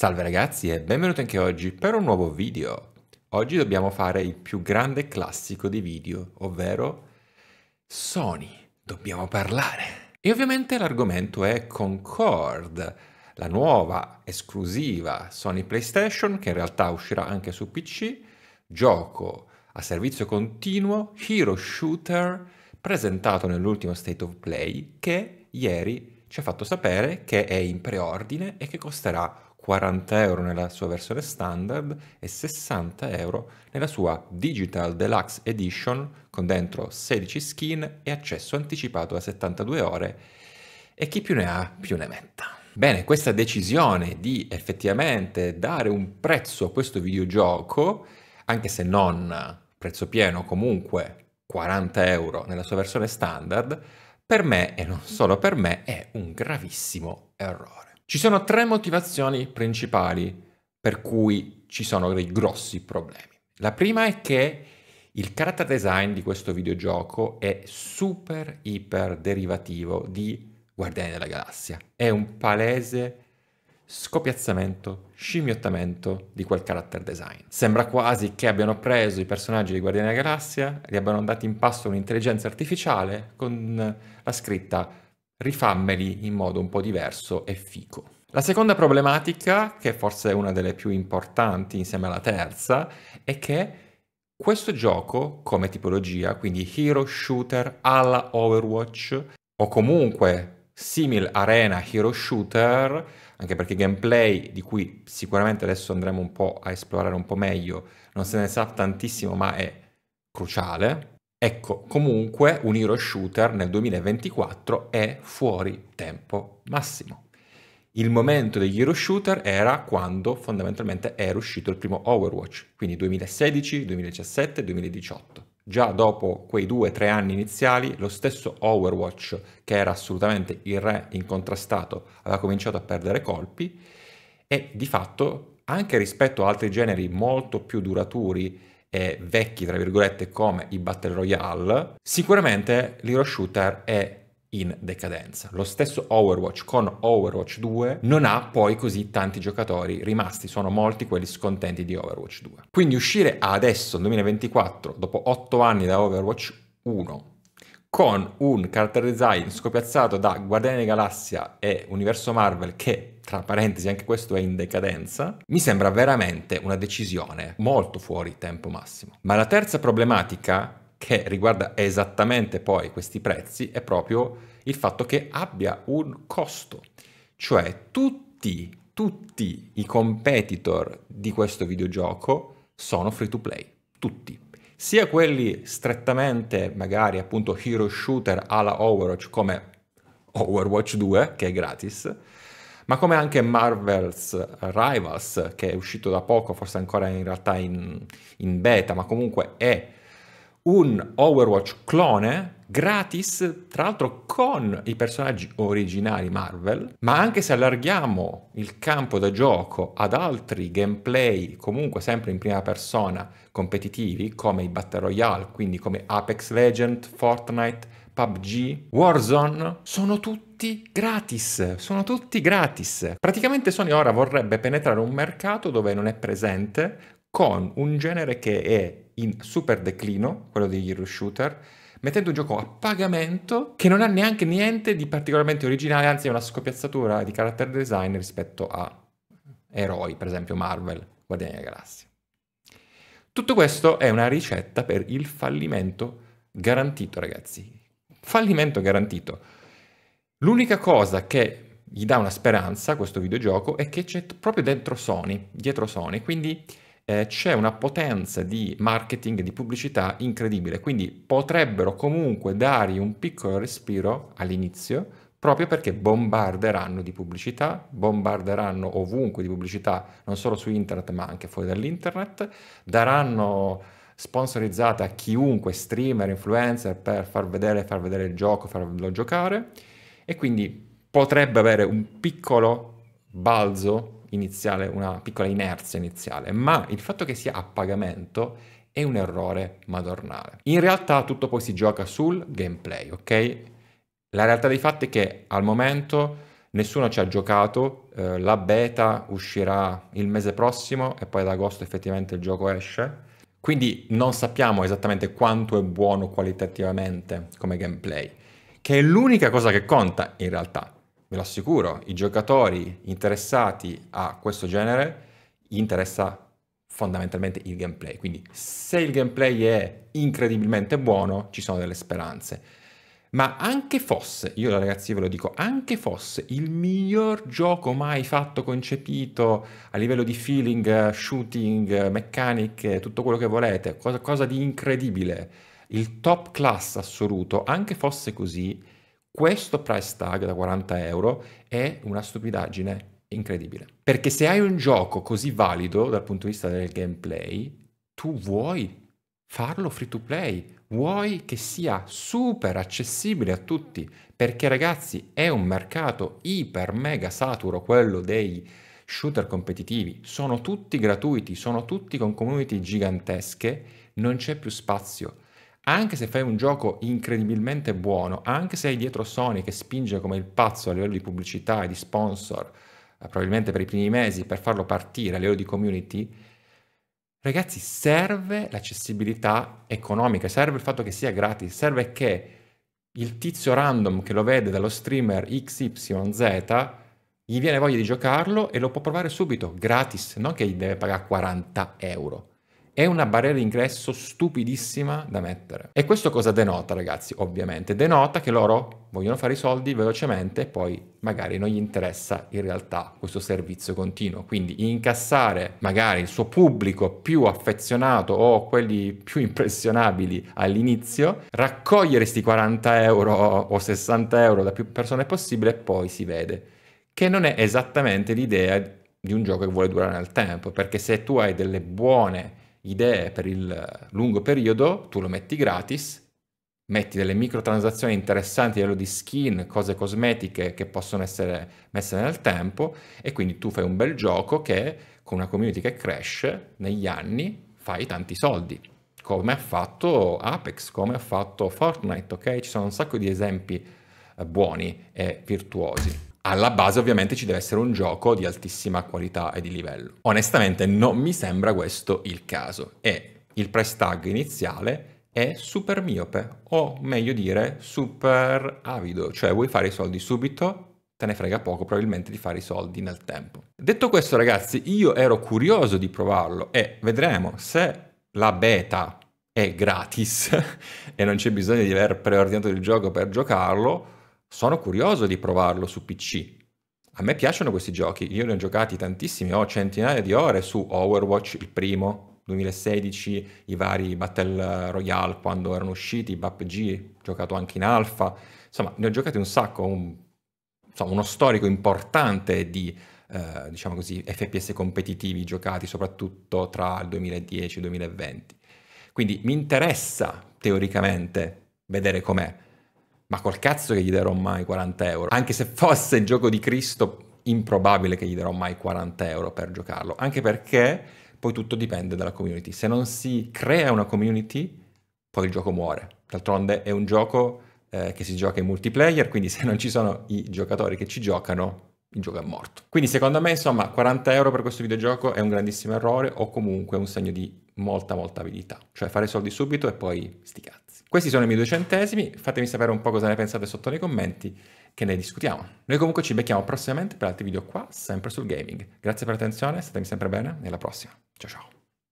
Salve ragazzi e benvenuti anche oggi per un nuovo video. Oggi dobbiamo fare il più grande classico di video, ovvero Sony. Dobbiamo parlare. E ovviamente l'argomento è Concord, la nuova esclusiva Sony PlayStation che in realtà uscirà anche su PC, gioco a servizio continuo, hero shooter, presentato nell'ultimo State of Play che ieri ci ha fatto sapere che è in preordine e che costerà 40 euro nella sua versione standard e 60 euro nella sua Digital Deluxe Edition con dentro 16 skin e accesso anticipato a 72 ore e chi più ne ha più ne metta. Bene, questa decisione di effettivamente dare un prezzo a questo videogioco, anche se non prezzo pieno, comunque 40 euro nella sua versione standard, per me e non solo per me è un gravissimo errore. Ci sono tre motivazioni principali per cui ci sono dei grossi problemi. La prima è che il character design di questo videogioco è super iper derivativo di Guardiani della Galassia. È un palese scopiazzamento, scimmiottamento di quel character design. Sembra quasi che abbiano preso i personaggi di Guardiani della Galassia, li abbiano dati in pasto un'intelligenza artificiale con la scritta rifammeli in modo un po' diverso e fico. La seconda problematica, che forse è una delle più importanti insieme alla terza, è che questo gioco come tipologia, quindi hero shooter alla Overwatch o comunque simil arena hero shooter, anche perché gameplay di cui sicuramente adesso andremo un po' a esplorare un po' meglio, non se ne sa tantissimo ma è cruciale, Ecco, comunque un hero shooter nel 2024 è fuori tempo massimo. Il momento degli hero shooter era quando fondamentalmente era uscito il primo Overwatch, quindi 2016, 2017, 2018. Già dopo quei due o tre anni iniziali, lo stesso Overwatch, che era assolutamente il re incontrastato, aveva cominciato a perdere colpi e di fatto, anche rispetto a altri generi molto più duraturi e vecchi, tra virgolette, come i Battle Royale, sicuramente l'hero shooter è in decadenza. Lo stesso Overwatch con Overwatch 2 non ha poi così tanti giocatori rimasti, sono molti quelli scontenti di Overwatch 2. Quindi uscire adesso, nel 2024, dopo 8 anni da Overwatch 1, con un character design scopiazzato da Guardiani della Galassia e Universo Marvel che, tra parentesi, anche questo è in decadenza, mi sembra veramente una decisione molto fuori tempo massimo. Ma la terza problematica che riguarda esattamente poi questi prezzi è proprio il fatto che abbia un costo, cioè tutti, tutti i competitor di questo videogioco sono free to play, tutti sia quelli strettamente magari appunto hero shooter alla Overwatch come Overwatch 2 che è gratis, ma come anche Marvel's Rivals che è uscito da poco, forse ancora in realtà in, in beta, ma comunque è un Overwatch clone gratis, tra l'altro con i personaggi originali Marvel, ma anche se allarghiamo il campo da gioco ad altri gameplay, comunque sempre in prima persona, competitivi, come i Battle Royale, quindi come Apex Legend, Fortnite, PUBG, Warzone, sono tutti gratis, sono tutti gratis. Praticamente Sony ora vorrebbe penetrare un mercato dove non è presente con un genere che è in super declino, quello degli hero shooter, mettendo un gioco a pagamento che non ha neanche niente di particolarmente originale, anzi è una scopiazzatura di character design rispetto a eroi, per esempio Marvel, Guardiani della Galassia. Tutto questo è una ricetta per il fallimento garantito, ragazzi. Fallimento garantito. L'unica cosa che gli dà una speranza a questo videogioco è che c'è proprio dentro Sony, dietro Sony, quindi eh, c'è una potenza di marketing di pubblicità incredibile, quindi potrebbero comunque dargli un piccolo respiro all'inizio, proprio perché bombarderanno di pubblicità, bombarderanno ovunque di pubblicità, non solo su internet ma anche fuori dall'internet, daranno sponsorizzate a chiunque streamer, influencer per far vedere, far vedere il gioco, farlo giocare e quindi potrebbe avere un piccolo balzo iniziale, una piccola inerzia iniziale, ma il fatto che sia a pagamento è un errore madornale. In realtà tutto poi si gioca sul gameplay, ok? La realtà dei fatti è che al momento nessuno ci ha giocato, eh, la beta uscirà il mese prossimo e poi ad agosto effettivamente il gioco esce. Quindi non sappiamo esattamente quanto è buono qualitativamente come gameplay, che è l'unica cosa che conta in realtà. Ve lo assicuro, i giocatori interessati a questo genere interessa fondamentalmente il gameplay. Quindi se il gameplay è incredibilmente buono, ci sono delle speranze. Ma anche fosse, io ragazzi ve lo dico, anche fosse il miglior gioco mai fatto, concepito a livello di feeling, shooting, mechanic, tutto quello che volete, cosa, cosa di incredibile, il top class assoluto, anche fosse così, questo price tag da 40 euro è una stupidaggine incredibile. Perché se hai un gioco così valido dal punto di vista del gameplay, tu vuoi farlo free to play, vuoi che sia super accessibile a tutti, perché ragazzi è un mercato iper mega saturo quello dei shooter competitivi, sono tutti gratuiti, sono tutti con community gigantesche, non c'è più spazio. Anche se fai un gioco incredibilmente buono, anche se hai dietro Sony che spinge come il pazzo a livello di pubblicità e di sponsor, eh, probabilmente per i primi mesi, per farlo partire a livello di community, ragazzi, serve l'accessibilità economica, serve il fatto che sia gratis, serve che il tizio random che lo vede dallo streamer XYZ gli viene voglia di giocarlo e lo può provare subito, gratis, non che gli deve pagare 40 euro. È una barriera d'ingresso stupidissima da mettere. E questo cosa denota, ragazzi? Ovviamente denota che loro vogliono fare i soldi velocemente e poi magari non gli interessa in realtà questo servizio continuo. Quindi incassare magari il suo pubblico più affezionato o quelli più impressionabili all'inizio, raccogliere questi 40 euro o 60 euro da più persone possibile e poi si vede. Che non è esattamente l'idea di un gioco che vuole durare nel tempo, perché se tu hai delle buone idee per il lungo periodo, tu lo metti gratis, metti delle microtransazioni interessanti a livello di skin, cose cosmetiche che possono essere messe nel tempo e quindi tu fai un bel gioco che con una community che cresce negli anni fai tanti soldi, come ha fatto Apex, come ha fatto Fortnite, ok? Ci sono un sacco di esempi eh, buoni e virtuosi alla base ovviamente ci deve essere un gioco di altissima qualità e di livello. Onestamente non mi sembra questo il caso e il price tag iniziale è super miope o meglio dire super avido, cioè vuoi fare i soldi subito, te ne frega poco probabilmente di fare i soldi nel tempo. Detto questo ragazzi io ero curioso di provarlo e vedremo se la beta è gratis e non c'è bisogno di aver preordinato il gioco per giocarlo sono curioso di provarlo su PC. A me piacciono questi giochi, io ne ho giocati tantissimi, ho centinaia di ore su Overwatch, il primo, 2016, i vari Battle Royale quando erano usciti, PUBG, ho giocato anche in alfa, insomma ne ho giocati un sacco, un, insomma, uno storico importante di eh, diciamo così, FPS competitivi giocati soprattutto tra il 2010 e il 2020. Quindi mi interessa teoricamente vedere com'è ma col cazzo che gli darò mai 40 euro. Anche se fosse il gioco di Cristo, improbabile che gli darò mai 40 euro per giocarlo. Anche perché poi tutto dipende dalla community. Se non si crea una community, poi il gioco muore. D'altronde è un gioco eh, che si gioca in multiplayer, quindi se non ci sono i giocatori che ci giocano, il gioco è morto. Quindi secondo me, insomma, 40 euro per questo videogioco è un grandissimo errore o comunque un segno di molta, molta abilità. Cioè fare soldi subito e poi sti cazzi. Questi sono i miei due centesimi, fatemi sapere un po' cosa ne pensate sotto nei commenti, che ne discutiamo. Noi comunque ci becchiamo prossimamente per altri video qua, sempre sul gaming. Grazie per l'attenzione, statemi sempre bene e alla prossima. Ciao ciao.